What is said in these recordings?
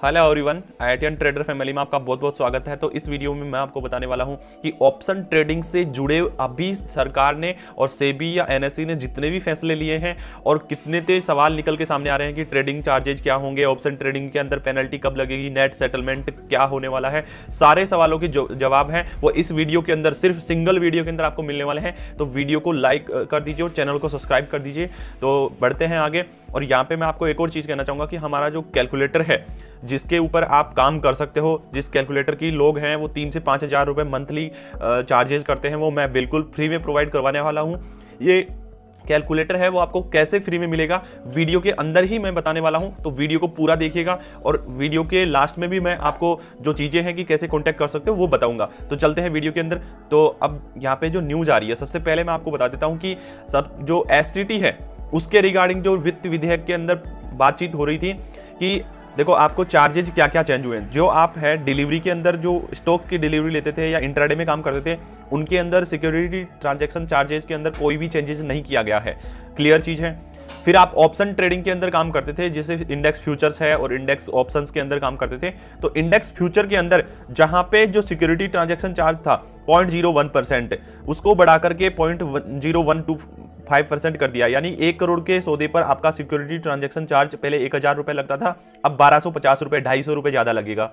Hello everyone ITN trader family में आपका बहुत बहुत स्वागत है। तो इस वीडियो में मैं आपको बताने वाला हूँ कि ऑप्शन ट्रेडिंग से जुड़े अभी सरकार ने और सेबी या एनएससी ने जितने भी फैसले लिए हैं और कितने ते सवाल निकल के सामने आ रहे हैं कि ट्रेडिंग चार्जेज क्या होंगे, ऑप्शन ट्रेडिंग के अंदर पेनल्टी कब लगेगी, नेट सेटलमेंट क्या होने वाला है, सारे सवालों के जवाब हैं वो इस वीडियो के अंदर, सिर्फ़ सिंगल वीडियो के अंदर आपको मिलने वाले हैं। तो वीडियो को लाइक कर दीजिए और चैनल को सब्सक्राइब कर दीजिए। तो बढ़ते हैं आगे और यहाँ पे मैं आपको एक और चीज़ कहना चाहूँगा कि हमारा जो कैलकुलेटर है जिसके ऊपर आप काम कर सकते हो, जिस कैलकुलेटर की लोग हैं, वो तीन से पाँच हज़ार रुपये मंथली चार्जेस करते हैं, वो मैं बिल्कुल फ्री में प्रोवाइड करवाने वाला हूँ। ये कैलकुलेटर है, वो आपको कैसे फ्री में मिलेगा वीडियो के अंदर ही मैं बताने वाला हूँ तो वीडियो को पूरा देखिएगा और वीडियो के लास्ट में भी मैं आपको जो चीज़ें हैं कि कैसे कॉन्टैक्ट कर सकते हो, वो बताऊँगा। तो चलते हैं वीडियो के अंदर। तो अब यहाँ पे जो न्यूज़ आ रही है, सबसे पहले मैं आपको बता देता हूँ कि सब जो एसटीटी है, उसके रिगार्डिंग जो वित्त विधेयक के अंदर बातचीत हो रही थी कि देखो, आपको चार्जेज क्या क्या चेंज हुए हैं? जो आप है डिलीवरी के अंदर जो स्टॉक की डिलीवरी लेते थे या इंट्राडे में काम करते थे, उनके अंदर सिक्योरिटी ट्रांजैक्शन चार्जेज के अंदर कोई भी चेंजेस नहीं किया गया है। क्लियर चीज़ है? फिर आप ऑप्शन ट्रेडिंग के अंदर काम करते थे, जैसे इंडेक्स फ्यूचर्स है और इंडेक्स ऑप्शंस के अंदर काम करते थे। तो इंडेक्स फ्यूचर के अंदर, जहाँ पे जो सिक्योरिटी ट्रांजैक्शन चार्ज था पॉइंट ज़ीरो वन परसेंट उसको बढ़ा करके point zero one two five percent कर दिया। यानी एक करोड़ के सौदे पर आपका सिक्योरिटी ट्रांजेक्शन चार्ज पहले एक हज़ार रुपये लगता था, अब बारह सौ पचास रुपये ढाई सौ रुपये ज़्यादा लगेगा।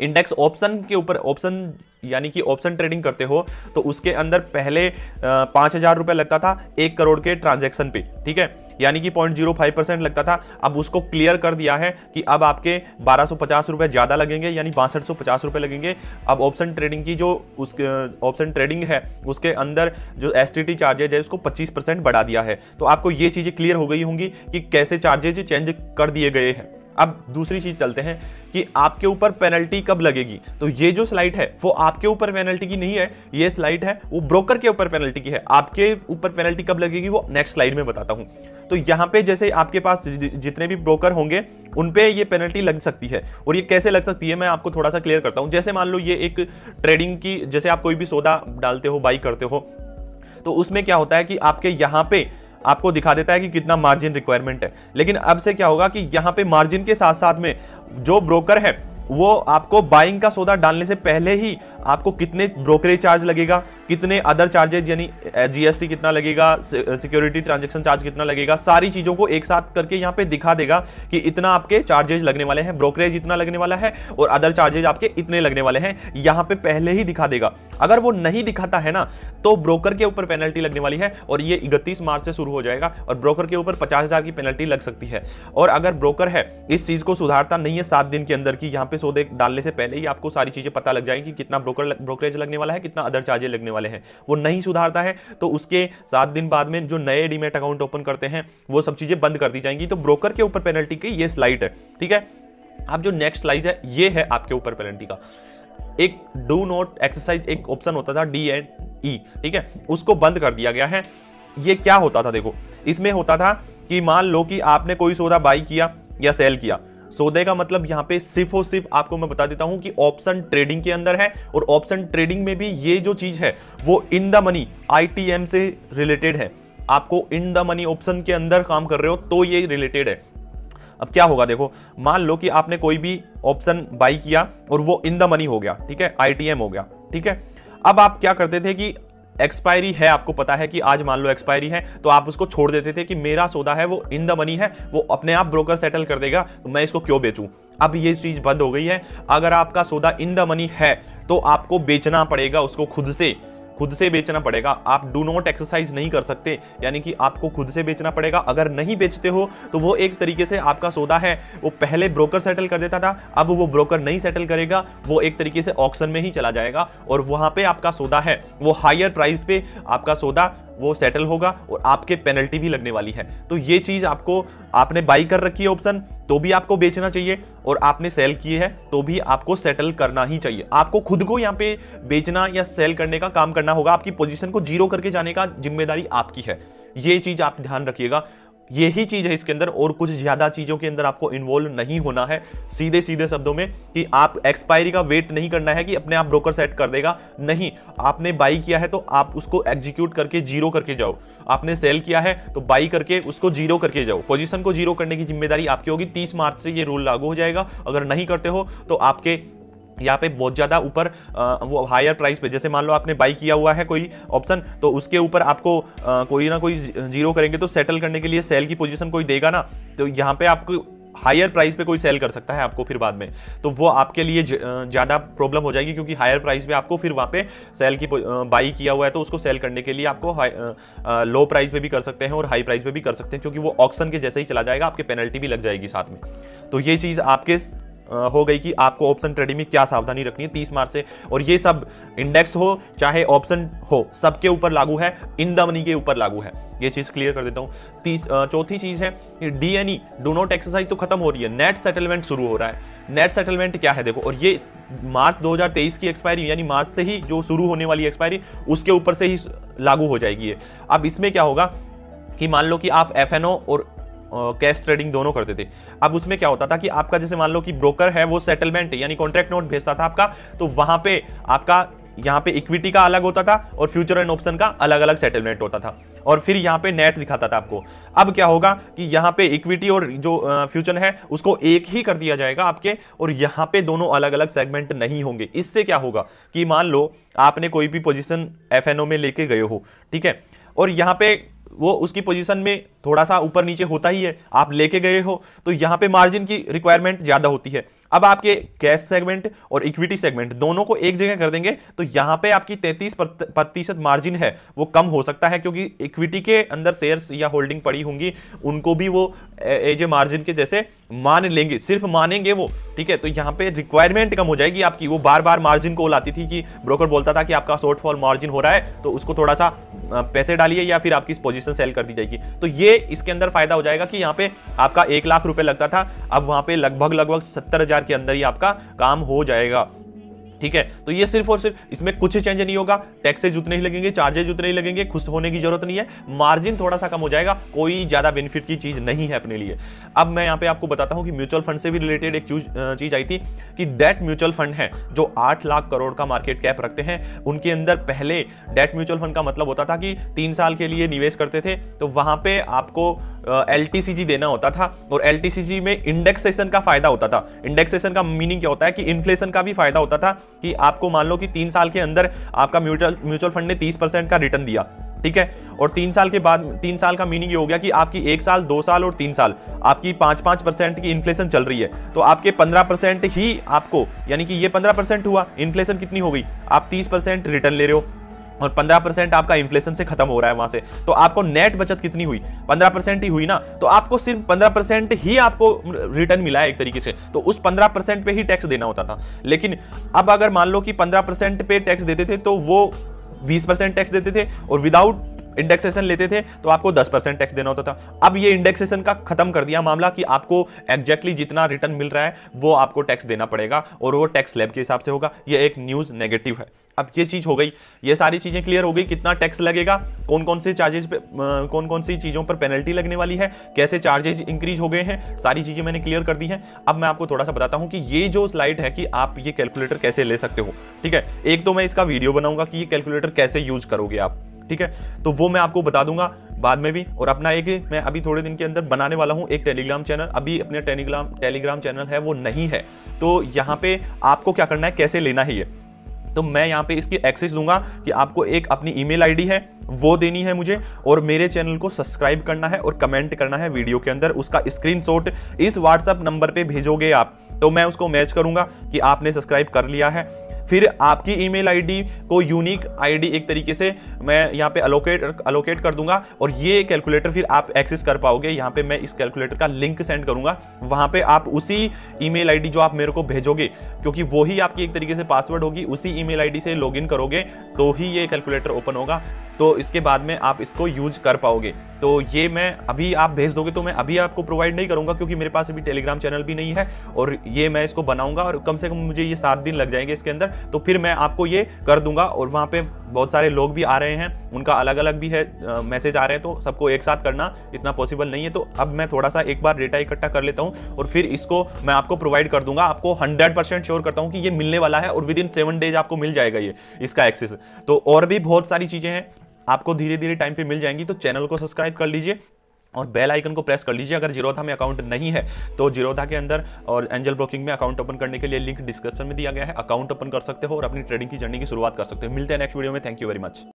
इंडेक्स ऑप्शन के ऊपर, ऑप्शन यानी कि ऑप्शन ट्रेडिंग करते हो तो उसके अंदर पहले पाँच हज़ार रुपये लगता था एक करोड़ के ट्रांजेक्शन पे, ठीक है? यानी कि पॉइंट ज़ीरो फाइव परसेंट लगता था। अब उसको क्लियर कर दिया है कि अब आपके बारह सौ पचास रुपये ज़्यादा लगेंगे, यानी बासठ सौ पचास रुपये लगेंगे। अब ऑप्शन ट्रेडिंग की जो उस ऑप्शन ट्रेडिंग है, उसके अंदर जो एस टी टी चार्जेज है, उसको पच्चीस परसेंट बढ़ा दिया है। तो आपको ये चीज़ें क्लियर हो गई होंगी कि कैसे चार्जेज चेंज कर दिए गए हैं। अब दूसरी चीज़ चलते हैं कि आपके ऊपर पेनल्टी कब लगेगी। तो ये जो स्लाइड है, वो आपके ऊपर पेनल्टी की नहीं है, ये स्लाइड है, वो ब्रोकर के ऊपर पेनल्टी की है। आपके ऊपर पेनल्टी कब लगेगी, वो नेक्स्ट स्लाइड में बताता हूँ। तो यहाँ पे जैसे आपके पास जितने भी ब्रोकर होंगे, उन पे ये पेनल्टी लग सकती है। और ये कैसे लग सकती है, मैं आपको थोड़ा सा क्लियर करता हूँ। जैसे मान लो ये एक ट्रेडिंग की, जैसे आप कोई भी सौदा डालते हो बाई करते हो तो उसमें क्या होता है कि आपके यहाँ पे आपको दिखा देता है कि कितना मार्जिन रिक्वायरमेंट है। लेकिन अब से क्या होगा कि यहाँ पे मार्जिन के साथ साथ में जो ब्रोकर है, वो आपको बाइंग का सौदा डालने से पहले ही आपको कितने ब्रोकरेज चार्ज लगेगा, कितने अदर चार्जेज यानी जीएसटी कितना लगेगा सिक्योरिटी ट्रांजेक्शन चार्ज कितना लगेगा, सारी चीज़ों को एक साथ करके यहाँ पे दिखा देगा कि इतना आपके चार्जेज लगने वाले हैं, ब्रोकरेज इतना लगने वाला है और अदर चार्जेज आपके इतने लगने वाले हैं, यहाँ पे पहले ही दिखा देगा। अगर वो नहीं दिखाता है ना तो ब्रोकर के ऊपर पेनल्टी लगने वाली है और ये इकतीस मार्च से शुरू हो जाएगा और ब्रोकर के ऊपर पचास की पेनल्टी लग सकती है। और अगर ब्रोकर है, इस चीज़ को सुधारता नहीं है सात दिन के अंदर की, यहाँ पे सौदे डालने से पहले ही आपको सारी चीज़ें पता लग जाएँगी कितना ब्रोकर ब्रोकरेज लगने वाला है, कितना अदर चार्जेज लगने वाले हैं। वो नहीं सुधारता है तो उसके सात दिन बाद में जो नए डीमेट अकाउंट ओपन करते हैं, वो सब चीज़ें बंद कर दी जाएँगी। तो ब्रोकर के ऊपर पेनल्टी की ये स्लाइड है, ठीक है? अब जो नेक्स्ट स्लाइड है, ये है आपके ऊपर पेनल्टी का। एक डू नोट एक्सरसाइज एक ऑप्शन होता था डी एंड ई ठीक है? उसको बंद कर दिया गया है। ये क्या होता था, देखो? इसमें होता था कि मान लो कि आपने कोई सौदा बाई किया या सेल किया। सौदे का मतलब यहाँ पे सिर्फ़ और सिर्फ़ आपको मैं बता देता हूँ कि ऑप्शन ट्रेडिंग के अंदर है और ऑप्शन ट्रेडिंग में भी ये जो चीज़ है, वो इन द मनी आईटीएम से रिलेटेड है। आपको इन द मनी ऑप्शन के अंदर काम कर रहे हो तो ये रिलेटेड है। अब क्या होगा देखो, मान लो कि आपने कोई भी ऑप्शन बाई किया और वो इन द मनी हो गया, ठीक है? आईटीएम हो गया, ठीक है? अब आप क्या करते थे कि एक्सपायरी है, आपको पता है कि आज मान लो एक्सपायरी है तो आप उसको छोड़ देते थे कि मेरा सौदा है, वो इन द मनी है, वो अपने आप ब्रोकर सेटल कर देगा तो मैं इसको क्यों बेचूं? अब ये चीज़ बंद हो गई है। अगर आपका सौदा इन द मनी है तो आपको बेचना पड़ेगा उसको खुद से। खुद से बेचना पड़ेगा। आप डू नॉट एक्सरसाइज नहीं कर सकते। यानी कि आपको खुद से बेचना पड़ेगा। अगर नहीं बेचते हो तो वो एक तरीके से आपका सौदा है। वो पहले ब्रोकर सेटल कर देता था, अब वो ब्रोकर नहीं सेटल करेगा। वो एक तरीके से ऑप्शन में ही चला जाएगा और वहाँ पर आपका सौदा है। वो हायर प्राइस पे आपका सौदा वो सेटल होगा और आपके पेनल्टी भी लगने वाली है। तो ये चीज़ आपको, आपने बाई कर रखी है ऑप्शन तो भी आपको बेचना चाहिए और आपने सेल किए है तो भी आपको सेटल करना ही चाहिए। आपको खुद को यहाँ पे बेचना या सेल करने का काम करना होगा। आपकी पोजिशन को ज़ीरो करके जाने का ज़िम्मेदारी आपकी है। ये चीज़ आप ध्यान रखिएगा। यही चीज़ है इसके अंदर, और कुछ ज़्यादा चीज़ों के अंदर आपको इन्वॉल्व नहीं होना है सीधे सीधे शब्दों में कि आप एक्सपायरी का वेट नहीं करना है कि अपने आप ब्रोकर सेट कर देगा। नहीं, आपने बाई किया है तो आप उसको एग्जीक्यूट करके ज़ीरो करके जाओ। आपने सेल किया है तो बाई करके उसको ज़ीरो करके जाओ। पोजिशन को ज़ीरो करने की ज़िम्मेदारी आपकी होगी। तीस मार्च से ये रूल लागू हो जाएगा। अगर नहीं करते हो तो आपके यहाँ पे बहुत ज़्यादा ऊपर वो हायर प्राइस पे जैसे मान लो आपने बाई किया हुआ है कोई ऑप्शन तो उसके ऊपर आपको आ, कोई ना कोई ज़ीरो करेंगे तो सेटल करने के लिए सेल की पोजीशन कोई देगा ना तो यहाँ पे आपको हायर प्राइस पे कोई सेल कर सकता है आपको फिर बाद में। तो वो आपके लिए ज़्यादा प्रॉब्लम हो जाएगी क्योंकि हायर प्राइस पे आपको फिर वहाँ पे सेल की बाई किया हुआ है तो उसको सेल करने के लिए आपको लो प्राइस पे भी कर सकते हैं और हाई प्राइस पे भी कर सकते हैं क्योंकि वो ऑक्शन के जैसे ही चला जाएगा आपके पेनल्टी भी लग जाएगी साथ में। तो ये चीज़ आपके हो गई कि आपको ऑप्शन ट्रेडिंग में क्या सावधानी रखनी है, तीस मार्च से। और ये सब इंडेक्स हो, चाहे ऑप्शन हो, सबके ऊपर लागू है, इन द मनी के ऊपर लागू है। ये चीज़ क्लियर कर देता हूँ। चौथी चीज़ है D N E do not exercise तो खत्म हो रही है। नेट सेटलमेंट शुरू हो रहा है। नेट सेटलमेंट क्या है देखो, और ये मार्च 2023 की एक्सपायरी यानी मार्च से ही जो शुरू होने वाली एक्सपायरी उसके ऊपर से ही लागू हो जाएगी अब इसमें क्या होगा कि मान लो कि आप एफएनओ और कैश ट्रेडिंग दोनों करते थे। अब उसमें क्या होता था कि आपका जैसे मान लो कि ब्रोकर है, वो सेटलमेंट यानी कॉन्ट्रैक्ट नोट भेजता था आपका तो वहाँ पे आपका, यहाँ पे इक्विटी का अलग होता था और फ्यूचर एंड ऑप्शन का अलग अलग सेटलमेंट होता था। और फिर यहाँ पे नेट दिखाता था आपको। अब क्या होगा कि यहाँ पे इक्विटी और जो फ्यूचर है, उसको एक ही कर दिया जाएगा आपके, और यहाँ पे दोनों अलग अलग सेगमेंट नहीं होंगे। इससे क्या होगा कि मान लो आपने कोई भी पोजिशन एफ़ में लेके गए हो, ठीक है? और यहाँ पे वो उसकी पोजिशन में थोड़ा सा ऊपर नीचे होता ही है, आप लेके गए हो तो यहाँ पे मार्जिन की रिक्वायरमेंट ज़्यादा होती है। अब आपके कैश सेगमेंट और इक्विटी सेगमेंट दोनों को एक जगह कर देंगे तो यहाँ पे आपकी 33 प्रतिशत मार्जिन है, वो कम हो सकता है, क्योंकि इक्विटी के अंदर शेयर्स या होल्डिंग पड़ी होंगी, उनको भी वो एज ए मार्जिन के जैसे मान लेंगे, सिर्फ़ मानेंगे वो, ठीक है? तो यहाँ पे रिक्वायरमेंट कम हो जाएगी आपकी, वो बार बार मार्जिन को लाती थी कि ब्रोकर बोलता था कि आपका शॉर्टफॉल मार्जिन हो रहा है तो उसको थोड़ा सा पैसे डालिए या फिर आपकी पोजीशन सेल कर दी जाएगी। तो ये इसके अंदर फ़ायदा हो जाएगा कि यहाँ पे आपका एक लाख रुपए लगता था, अब वहाँ पे लगभग लगभग सत्तर हज़ार के अंदर ही आपका काम हो जाएगा। ठीक है? तो ये सिर्फ़ और सिर्फ़, इसमें कुछ चेंज नहीं होगा। टैक्सेज उतने ही लगेंगे चार्जेज उतने ही लगेंगे, खुश होने की ज़रूरत नहीं है। मार्जिन थोड़ा सा कम हो जाएगा, कोई ज़्यादा बेनिफिट की चीज़ नहीं है अपने लिए। अब मैं यहाँ पे आपको बताता हूँ कि म्यूचुअल फंड से भी रिलेटेड एक चीज़ आई थी कि डेट म्यूचुअल फंड है, जो आठ लाख करोड़ का मार्केट कैप रखते हैं। उनके अंदर पहले डेट म्यूचुअल फंड का मतलब होता था कि तीन साल के लिए निवेश करते थे तो वहाँ पर आपको एलटीसीजी देना होता था और एलटीसीजी में इंडेक्सेशन का फ़ायदा होता था। इंडेक्सेशन का मीनिंग क्या होता है कि इन्फ्लेशन का भी फ़ायदा होता था। कि आपको मान लो कि तीन साल के अंदर आपका म्यूचुअल म्यूचुअल फंड ने तीस परसेंट का रिटर्न दिया, ठीक है? और तीन साल के बाद, तीन साल का मीनिंग ये हो गया कि आपकी एक साल, दो साल और तीन साल, आपकी पाँच पाँच परसेंट की इन्फ्लेशन चल रही है। तो आपके पंद्रह परसेंट ही आपको, यानी कि ये पंद्रह परसेंट हुआ इन्फ्लेशन कितनी हो गई? आप तीस परसेंट रिटर्न ले रहे हो। और 15 परसेंट आपका इन्फ्लेशन से खत्म हो रहा है वहाँ से। तो आपको नेट बचत कितनी हुई? 15 परसेंट ही हुई ना? तो आपको सिर्फ़ 15 परसेंट ही आपको रिटर्न मिला है एक तरीके से। तो उस 15 परसेंट पे ही टैक्स देना होता था। लेकिन अब अगर मान लो कि 15 परसेंट पे टैक्स देते थे तो वो 20 परसेंट टैक्स देते थे और विदाउट इंडेक्सेशन लेते थे तो आपको 10 परसेंट टैक्स देना होता था। अब ये इंडेक्सेशन का खत्म कर दिया मामला कि आपको एग्जैक्टली जितना रिटर्न मिल रहा है, वो आपको टैक्स देना पड़ेगा और वो टैक्स लैब के हिसाब से होगा। ये एक न्यूज़ नेगेटिव है। अब ये चीज़ हो गई। ये सारी चीज़ें क्लियर हो गई। कितना टैक्स लगेगा? कौन कौन से चार्जेस पे कौन कौन सी चीज़ों पर पेनल्टी लगने वाली है? कैसे चार्जेज इंक्रीज हो गए हैं? सारी चीज़ें मैंने क्लियर कर दी हैं। अब मैं आपको थोड़ा सा बताता हूँ कि ये जो स्लाइड है कि आप ये कैलकुलेटर कैसे ले सकते हो। ठीक है? एक तो मैं इसका वीडियो बनाऊँगा कि ये कैलकुलेटर कैसे यूज़ करोगे आप। ठीक है? तो वो मैं आपको बता दूँगा बाद में भी। और अपना एक, मैं अभी थोड़े दिन के अंदर बनाने वाला हूँ एक टेलीग्राम चैनल अभी अपने टेलीग्राम टेलीग्राम चैनल है, वो नहीं है। तो यहाँ पे आपको क्या करना है, कैसे लेना है ये? तो मैं यहाँ पे इसकी एक्सेस दूँगा कि आपको एक अपनी ईमेल आईडी है, वो देनी है मुझे, और मेरे चैनल को सब्सक्राइब करना है और कमेंट करना है वीडियो के अंदर। उसका स्क्रीनशॉट इस व्हाट्सएप नंबर पे भेजोगे आप तो मैं उसको मैच करूँगा कि आपने सब्सक्राइब कर लिया है। फिर आपकी ईमेल आईडी को यूनिक आईडी एक तरीके से मैं यहाँ पे अलोकेट अलोकेट कर दूँगा और ये कैलकुलेटर फिर आप एक्सेस कर पाओगे। यहाँ पे मैं इस कैलकुलेटर का लिंक सेंड करूँगा। वहाँ पे आप उसी ईमेल आईडी जो आप मेरे को भेजोगे, क्योंकि वही आपकी एक तरीके से पासवर्ड होगी, उसी ईमेल आईडी से लॉगिन करोगे तो ही ये कैलकुलेटर ओपन होगा। तो इसके बाद में आप इसको यूज़ कर पाओगे। तो ये मैं अभी आप भेज दोगे तो मैं अभी आपको प्रोवाइड नहीं करूँगा क्योंकि मेरे पास अभी टेलीग्राम चैनल भी नहीं है और ये मैं इसको बनाऊँगा और कम से कम मुझे ये सात दिन लग जाएँगे इसके अंदर। तो फिर मैं आपको ये कर दूँगा और वहाँ पे बहुत सारे लोग भी आ रहे हैं, उनका अलग अलग भी है मैसेज आ रहे हैं तो सबको एक साथ करना इतना पॉसिबल नहीं है। तो अब मैं थोड़ा सा एक बार डेटा इकट्ठा कर लेता हूँ और फिर इसको मैं आपको प्रोवाइड कर दूँगा। आपको हंड्रेड परसेंट श्योर करता हूँ कि ये मिलने वाला है और विद इन सेवन डेज़ आपको मिल जाएगा ये, इसका एक्सेस तो और भी बहुत सारी चीज़ें हैं। आपको धीरे धीरे टाइम पे मिल जाएँगी तो चैनल को सब्सक्राइब कर लीजिए और बेल आइकन को प्रेस कर लीजिए। अगर जीरोधा में अकाउंट नहीं है तो जीरोधा के अंदर और एंजल ब्रोकिंग में अकाउंट ओपन करने के लिए लिंक डिस्क्रिप्शन में दिया गया है। अकाउंट ओपन कर सकते हो और अपनी ट्रेडिंग की जर्नी की शुरुआत कर सकते हो। मिलते हैं नेक्स्ट वीडियो में। Thank you very much